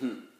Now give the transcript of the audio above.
Hmm.